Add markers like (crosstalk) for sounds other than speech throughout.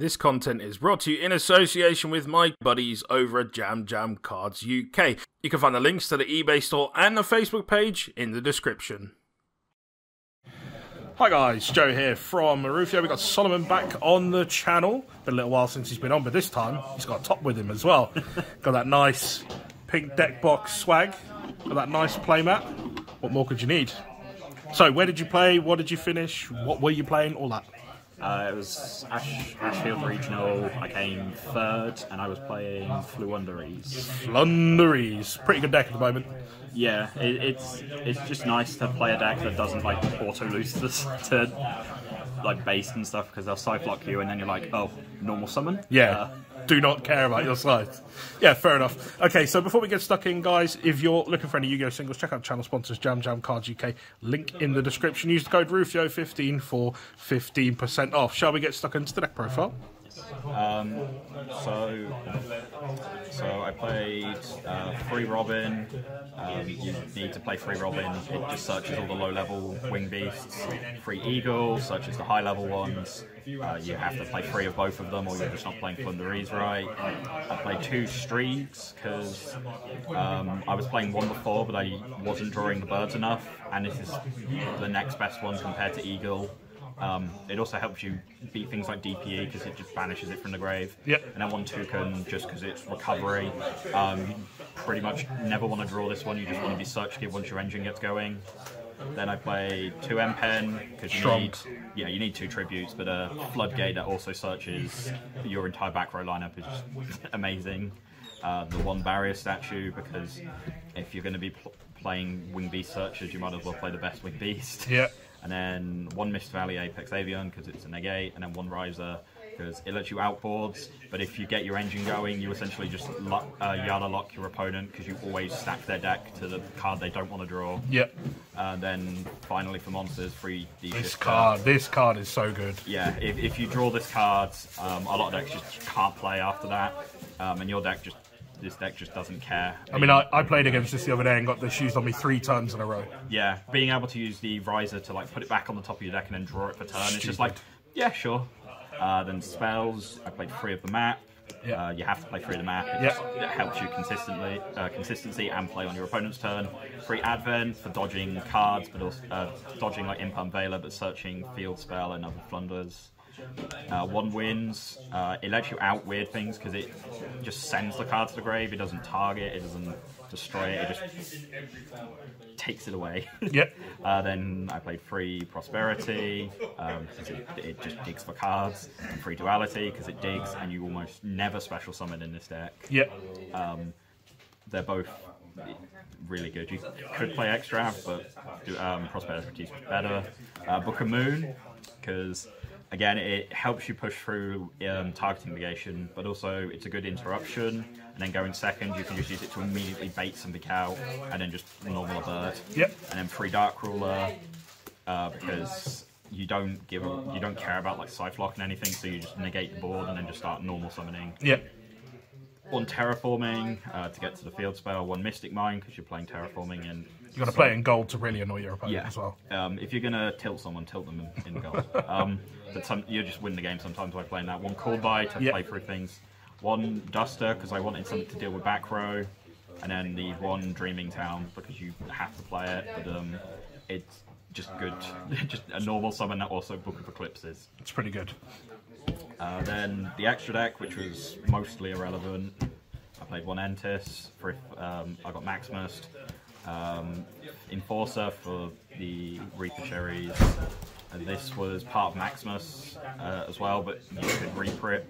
This content is brought to you in association with my buddies over at Jam Jam Cards UK. You can find the links to the eBay store and the Facebook page in the description. Hi guys, Joe here from Marufio. We've got Solomon back on the channel. Been a little while since he's been on, but this time he's got a top with him as well. got that nice pink deck box swag. Got that nice playmat. What more could you need? So, where did you play? What did you finish? What were you playing? All that. Uh, it was Ash, Ashfield Regional. I came third, and I was playing Flundereeze. Flundereeze. Pretty good deck at the moment. Yeah, it, it's it's just nice to play a deck that doesn't like auto lose this to like base and stuff because they'll Cyclock you, and then you're like, oh, normal summon. Yeah. Uh, do not care about your size. Yeah, fair enough. Okay, so before we get stuck in, guys, if you're looking for any Yu-Gi-Oh singles, check out channel sponsors Jam Jam Cards UK. Link in the description. Use the code RUFIOH15 for 15% off. Shall we get stuck into the deck profile? Um, so, so I played uh, Free Robin. Um, you need to play Free Robin. It just searches all the low-level wing beasts. Free Eagle searches the high-level ones. Uh, you have to play three of both of them, or you're just not playing Flundereeze right. I played two Streaks because um, I was playing one before, but I wasn't drawing the birds enough, and this is the next best one compared to Eagle. Um, it also helps you beat things like DPE because it just banishes it from the grave. Yep. And then one Toccan just because it's recovery. Um, you pretty much never want to draw this one. You just want to be search give once your engine gets going. Then I play two Empen because you Strong. need yeah you need two tributes, but a floodgate that also searches your entire back row lineup is just (laughs) amazing. Uh, the one barrier statue because if you're going to be pl- playing wing beast searchers, you might as well play the best wing beast. Yeah. (laughs) And then one Mist Valley Apex Avian because it's a negate, and then one Riser because it lets you outboards. But if you get your engine going, you essentially just lock, uh, Yata lock your opponent because you always stack their deck to the card they don't want to draw. Yep. And then finally for monsters, free D This card, this card is so good. Yeah, if, if you draw this card, um, a lot of decks just can't play after that, um, and your deck just this deck just doesn't care. I mean, I, I played against this the other day and got the shoes on me three times in a row. Yeah, being able to use the riser to like put it back on the top of your deck and then draw it for turn, it's just like, yeah, sure. Uh, then spells, I played three of the map. Yeah. Uh, you have to play through the map. It, Yeah. just, it helps you consistently, uh, consistency and play on your opponent's turn. Free Advent for dodging cards, but also uh, dodging like Imp Unveiler, but searching Field Spell and other flunders. Uh, one wins. Uh, it lets you out weird things because it just sends the card to the grave. It doesn't target. It doesn't destroy it. It just takes it away. (laughs) Yep. Uh, then I played free prosperity because it, it just digs for cards. And free duality because it digs, and you almost never special summon in this deck. Yep. They're both really good. You could play extra, but um, prosperity is better. Uh, Book of Moon because again it helps you push through um, targeting negation, but also it's a good interruption. And then going second, you can just use it to immediately bait something out, and then just normal a bird. Yep. And then free Dark Ruler uh, because you don't give a, you don't care about like scythe lock and anything, so you just negate the board and then just start normal summoning. Yep. One terraforming uh, to get to the field spell. One mystic mine because you're playing terraforming and You got to play it in gold to really annoy your opponent yeah. as well. Um, if you're gonna tilt someone, tilt them in, in gold. um, but some you just win the game sometimes by playing that. One call by to Yeah. play through things. One duster because I wanted something to deal with back row, and then the one dreaming town because you have to play it. But um, it's just good, (laughs) just a normal summon that also book of eclipses. It's pretty good. Uh, then the extra deck, which was mostly irrelevant. I played one Entis. For um, I got Maximus. Um, Enforcer for the Reaper Cherries. And this was part of Maximus uh, as well, but you could Reaper it.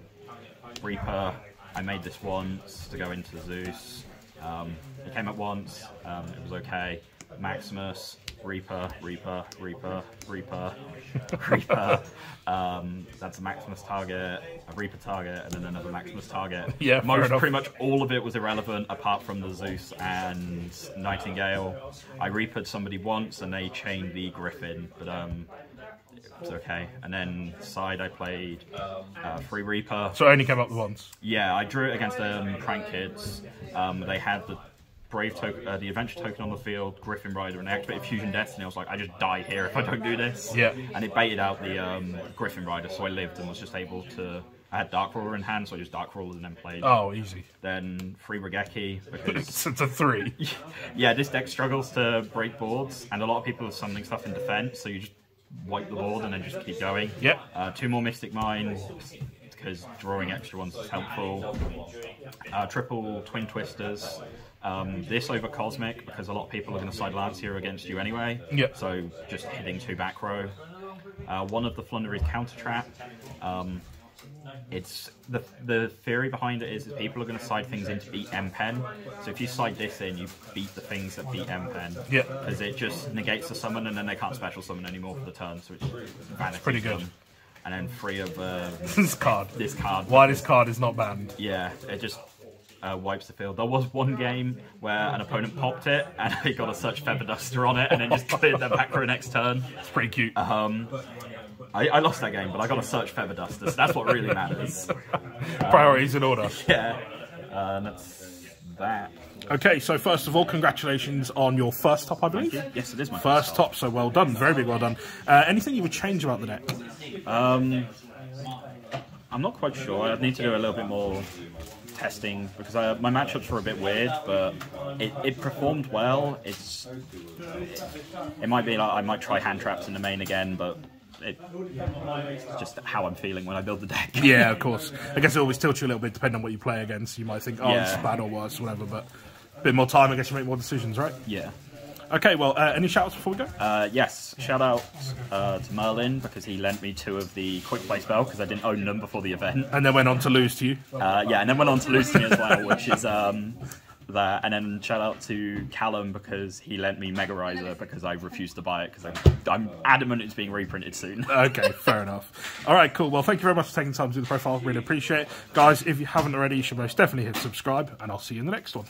Reaper, I made this once to go into Zeus. Um, it came up once, um, it was okay. Maximus, Reaper, Reaper, Reaper, Reaper, (laughs) Reaper. Um, that's a Maximus target, a Reaper target, and then another Maximus target. (laughs) Yeah, Most, pretty much all of it was irrelevant apart from the Zeus and Nightingale. I Reapered somebody once and they chained the Griffin, but um, it was okay. And then side I played uh, Free Reaper. So it only came up once. Yeah, I drew it against um, Prank Kids. Um, they had the Brave token, uh, the Adventure token on the field, Griffin Rider, and they activated Fusion Destiny. I was like, I just die here if I don't do this. Yeah. And it baited out the um, Griffin Rider, so I lived and was just able to. I had Dark Crawler in hand, so I just Dark Crawler and then played. Oh, easy. Then Free Raigeki, because It's, (laughs) it's a three. (laughs) yeah, this deck struggles to break boards, and a lot of people are summoning stuff in defense, so you just wipe the board and then just keep going. Yep. Uh, two more Mystic Mines, because drawing extra ones is helpful. Uh, triple Twin Twisters. Um, this over Cosmic, because a lot of people are going to side Lance here against you anyway. Yep. So just hitting two back row. Uh, one of the Flundereeze Counter Trap. Um, it's the the theory behind it is that people are going to side things in to beat Empen. So if you side this in, you beat the things that beat Empen. Yeah. Because it just negates the summon, and then they can't special summon anymore for the turn, so it's pretty good. them. And then three of uh, (laughs) this card. this card. Why this card is not banned. Yeah, it just uh, wipes the field. There was one game where an opponent popped it, and (laughs) they got a Search Feather Duster on it, and then just cleared their back row next turn. It's pretty cute. Um, I, I lost that game, but I got a Search Feather Duster, so that's what really matters. (laughs) Priorities in order. Yeah, uh, that's that. Okay, so first of all, congratulations on your first top, I believe. Yes, it is my First top, so well done. Very big well done. Uh, anything you would change about the deck? Um, I'm not quite sure. I'd need to do a little bit more testing because I, my matchups were a bit weird, but it, it performed well. It's it might be like I might try hand traps in the main again, but it, it's just how I'm feeling when I build the deck. (laughs) Yeah, of course. I guess it always tilts you a little bit depending on what you play against. You might think, oh, it's bad or worse, whatever, but a bit more time, I guess you make more decisions, right? yeah. Okay, well, uh, any shout outs before we go? Uh, yes, shout out uh, to Merlin because he lent me two of the quick play spell because I didn't own them before the event. And then went on to lose to you. Uh, yeah, and then went on to lose to me as well, which is um, that. And then shout out to Callum because he lent me Mega Riser because I refused to buy it because I'm, I'm adamant it's being reprinted soon. (laughs) Okay, fair enough. All right, cool. Well, thank you very much for taking time to do the profile. Really appreciate it. Guys, if you haven't already, you should most definitely hit subscribe, and I'll see you in the next one.